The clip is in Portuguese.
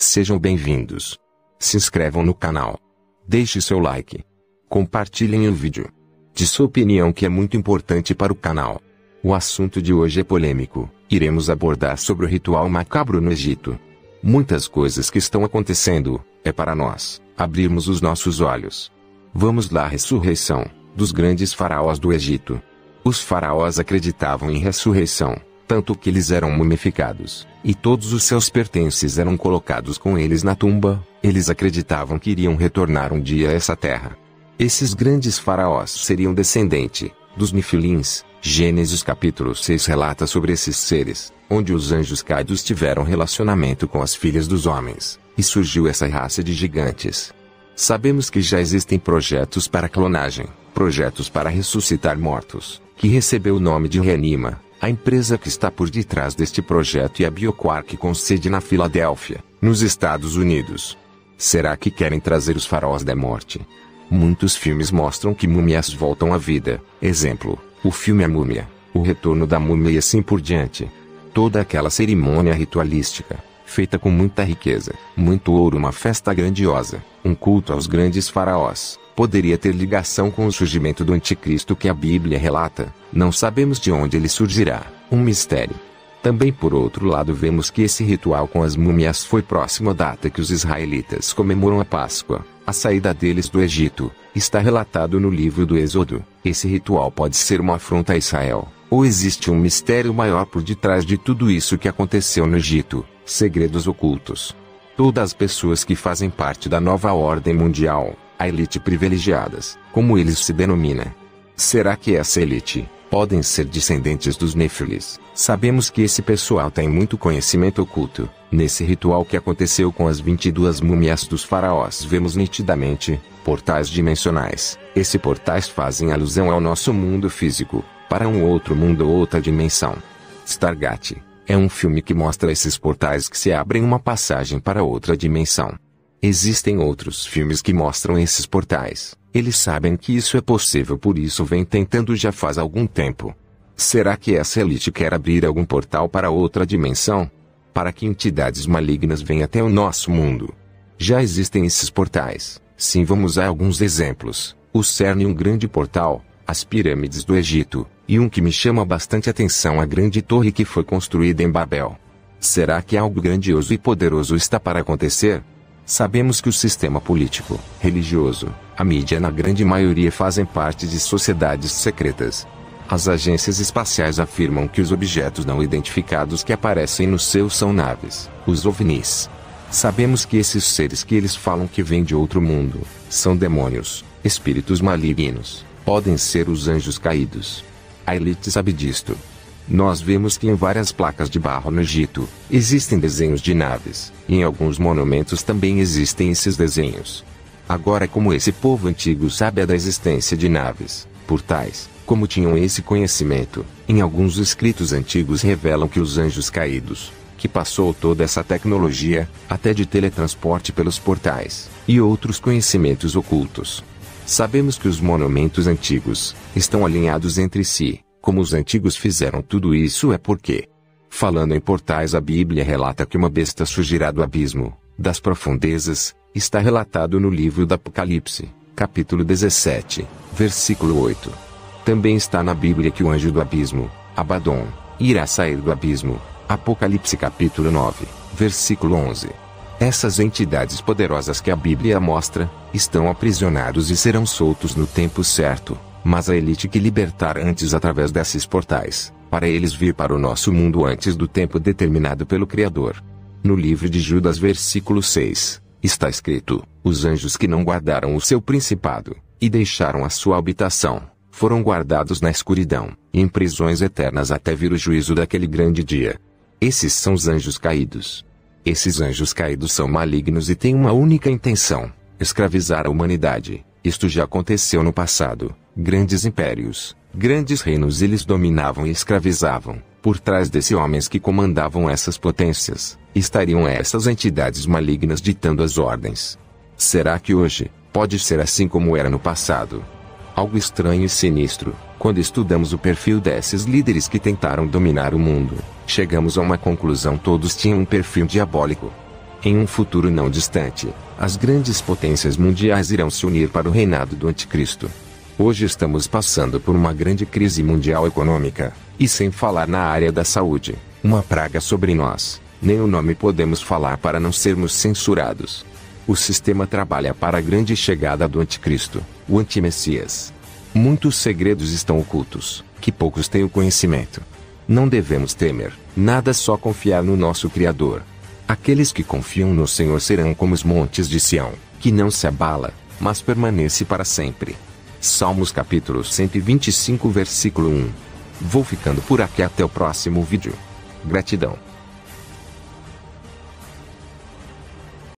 Sejam bem-vindos. Se inscrevam no canal. Deixe seu like. Compartilhem o vídeo. De sua opinião que é muito importante para o canal. O assunto de hoje é polêmico. Iremos abordar sobre o ritual macabro no Egito. Muitas coisas que estão acontecendo, é para nós, abrirmos os nossos olhos. Vamos lá ressurreição, dos grandes faraós do Egito. Os faraós acreditavam em ressurreição, tanto que eles eram mumificados, e todos os seus pertences eram colocados com eles na tumba, eles acreditavam que iriam retornar um dia a essa terra. Esses grandes faraós seriam descendente dos Nifilins. Gênesis capítulo 6 relata sobre esses seres, onde os anjos caídos tiveram relacionamento com as filhas dos homens, e surgiu essa raça de gigantes. Sabemos que já existem projetos para clonagem, projetos para ressuscitar mortos, que recebeu o nome de Reanima, a empresa que está por detrás deste projeto é a BioQuark com sede na Filadélfia, nos Estados Unidos. Será que querem trazer os faraós da morte? Muitos filmes mostram que múmias voltam à vida. Exemplo, o filme A Múmia, O Retorno da Múmia e assim por diante. Toda aquela cerimônia ritualística, feita com muita riqueza, muito ouro, uma festa grandiosa, um culto aos grandes faraós, poderia ter ligação com o surgimento do anticristo que a Bíblia relata, não sabemos de onde ele surgirá, um mistério. Também por outro lado vemos que esse ritual com as múmias foi próximo à data que os israelitas comemoram a Páscoa, a saída deles do Egito, está relatado no livro do Êxodo. Esse ritual pode ser uma afronta a Israel, ou existe um mistério maior por detrás de tudo isso que aconteceu no Egito, segredos ocultos. Todas as pessoas que fazem parte da nova ordem mundial, a elite privilegiadas, como eles se denomina. Será que essa elite podem ser descendentes dos Nefilis? Sabemos que esse pessoal tem muito conhecimento oculto. Nesse ritual que aconteceu com as 22 múmias dos faraós, vemos nitidamente portais dimensionais. Esses portais fazem alusão ao nosso mundo físico, para um outro mundo ou outra dimensão. Stargate é um filme que mostra esses portais que se abrem uma passagem para outra dimensão. Existem outros filmes que mostram esses portais. Eles sabem que isso é possível, por isso vem tentando já faz algum tempo. Será que essa elite quer abrir algum portal para outra dimensão? Para que entidades malignas venham até o nosso mundo? Já existem esses portais. Sim, vamos a alguns exemplos. O CERN, um grande portal, as pirâmides do Egito, e um que me chama bastante atenção, a grande torre que foi construída em Babel. Será que algo grandioso e poderoso está para acontecer? Sabemos que o sistema político, religioso, a mídia na grande maioria fazem parte de sociedades secretas. As agências espaciais afirmam que os objetos não identificados que aparecem no céu são naves, os OVNIs. Sabemos que esses seres que eles falam que vêm de outro mundo, são demônios, espíritos malignos, podem ser os anjos caídos. A elite sabe disto. Nós vemos que em várias placas de barro no Egito, existem desenhos de naves, e em alguns monumentos também existem esses desenhos. Agora como esse povo antigo sabe da existência de naves, portais, como tinham esse conhecimento, em alguns escritos antigos revelam que os anjos caídos, que passou toda essa tecnologia, até de teletransporte pelos portais, e outros conhecimentos ocultos. Sabemos que os monumentos antigos, estão alinhados entre si, como os antigos fizeram tudo isso é porque, falando em portais, a Bíblia relata que uma besta surgirá do abismo, das profundezas, está relatado no livro do Apocalipse, capítulo 17, versículo 8. Também está na Bíblia que o anjo do abismo, Abaddon, irá sair do abismo, Apocalipse capítulo 9, versículo 11. Essas entidades poderosas que a Bíblia mostra, estão aprisionados e serão soltos no tempo certo mas a elite que libertar antes através desses portais, para eles vir para o nosso mundo antes do tempo determinado pelo Criador. No livro de Judas, versículo 6, está escrito: Os anjos que não guardaram o seu principado, e deixaram a sua habitação, foram guardados na escuridão, em prisões eternas até vir o juízo daquele grande dia. Esses são os anjos caídos. Esses anjos caídos são malignos e têm uma única intenção: escravizar a humanidade. Isto já aconteceu no passado, grandes impérios, grandes reinos eles dominavam e escravizavam. Por trás desses homens que comandavam essas potências, estariam essas entidades malignas ditando as ordens. Será que hoje, pode ser assim como era no passado? Algo estranho e sinistro, quando estudamos o perfil desses líderes que tentaram dominar o mundo, chegamos a uma conclusão: todos tinham um perfil diabólico. Em um futuro não distante, as grandes potências mundiais irão se unir para o reinado do Anticristo. Hoje estamos passando por uma grande crise mundial econômica, e sem falar na área da saúde, uma praga sobre nós, nem o nome podemos falar para não sermos censurados. O sistema trabalha para a grande chegada do Anticristo, o Antimessias. Muitos segredos estão ocultos, que poucos têm o conhecimento. Não devemos temer, nada só confiar no nosso Criador. Aqueles que confiam no Senhor serão como os montes de Sião, que não se abala, mas permanece para sempre. Salmos capítulo 125 versículo 1 Vou ficando por aqui até o próximo vídeo. Gratidão.